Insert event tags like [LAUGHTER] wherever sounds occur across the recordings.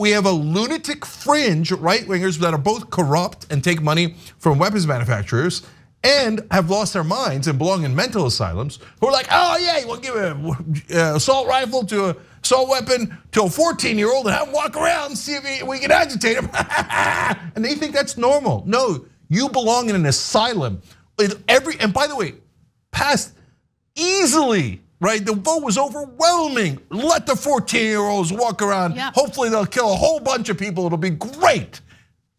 We have a lunatic fringe right wingers that are both corrupt and take money from weapons manufacturers and have lost their minds and belong in mental asylums who are like, oh yeah, we'll give an uh, assault rifle to a assault weapon to a 14 year old and have him walk around and see if we can agitate him. [LAUGHS] and they think that's normal. No, you belong in an asylum. Every and by the way, passed easily right? The vote was overwhelming. Let the 14 year olds walk around. Hopefully, they'll kill a whole bunch of people. It'll be great.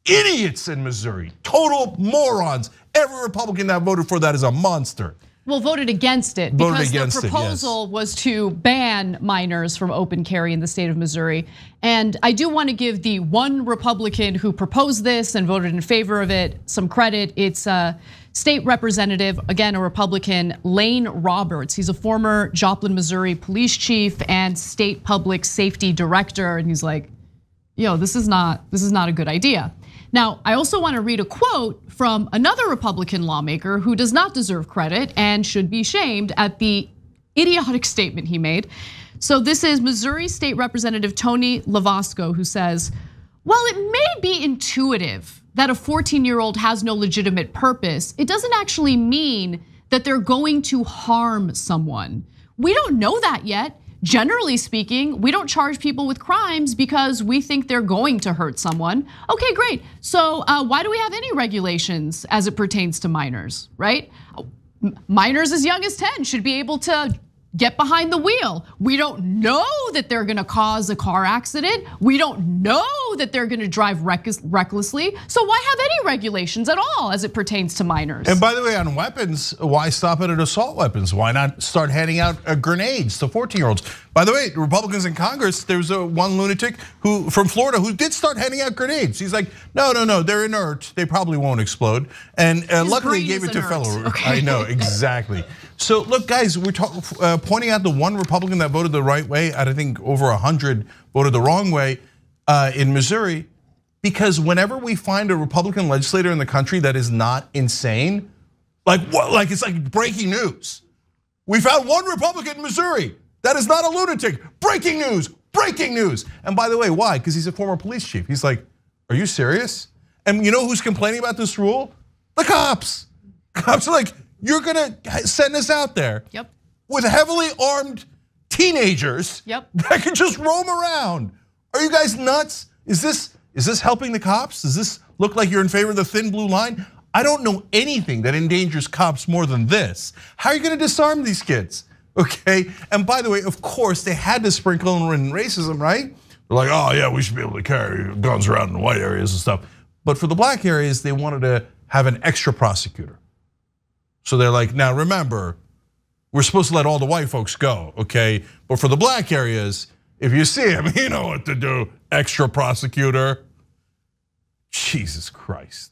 Idiots in Missouri, total morons. Every Republican that voted for that is a monster. Well, voted against it voted because against the proposal it, yes. was to ban minors from open carry in the state of Missouri. And I do want to give the one Republican who proposed this and voted in favor of it some credit. It's a State Representative, again, a Republican, Lane Roberts. He's a former Joplin, Missouri police chief and state public safety director. And he's like, yo, this is not, this is not a good idea. Now, I also want to read a quote from another Republican lawmaker who does not deserve credit and should be shamed at the idiotic statement he made. So this is Missouri State Representative Tony Lovasco who says, while it may be intuitive that a 14 year old has no legitimate purpose, it doesn't actually mean that they're going to harm someone. We don't know that yet. Generally speaking, we don't charge people with crimes because we think they're going to hurt someone. Okay, great. So, uh, why do we have any regulations as it pertains to minors, right? Minors as young as 10 should be able to get behind the wheel. We don't know that they're gonna cause a car accident. We don't know that they're gonna drive recklessly. So why have any regulations at all as it pertains to minors? And by the way, on weapons, why stop it at assault weapons? Why not start handing out uh, grenades to 14 year olds? By the way, Republicans in Congress, there's a one lunatic who from Florida who did start handing out grenades. He's like, no, no, no, they're inert. They probably won't explode. And uh, luckily, he gave it to inert. fellow. [LAUGHS] Okay. I know exactly. So look, guys, we're uh, pointing out the one Republican that voted the right way. I think over hundred voted the wrong way uh, in Missouri, because whenever we find a Republican legislator in the country that is not insane, like what, like it's like breaking news. We found one Republican in Missouri that is not a lunatic. Breaking news, breaking news. And by the way, why? Because he's a former police chief. He's like, are you serious? And you know who's complaining about this rule? The cops. Cops are like, you're gonna send us out there yep. with heavily armed teenagers yep. that can just roam around. Are you guys nuts? Is this is this helping the cops? Does this look like you're in favor of the thin blue line? I don't know anything that endangers cops more than this. How are you gonna disarm these kids? okay? And by the way, of course, they had to sprinkle in racism, right? They're like, oh yeah, we should be able to carry guns around in white areas and stuff. But for the black areas, they wanted to have an extra prosecutor. So they're like, now remember, we're supposed to let all the white folks go, okay? But for the black areas, if you see him, [LAUGHS] you know what to do, extra prosecutor. Jesus Christ.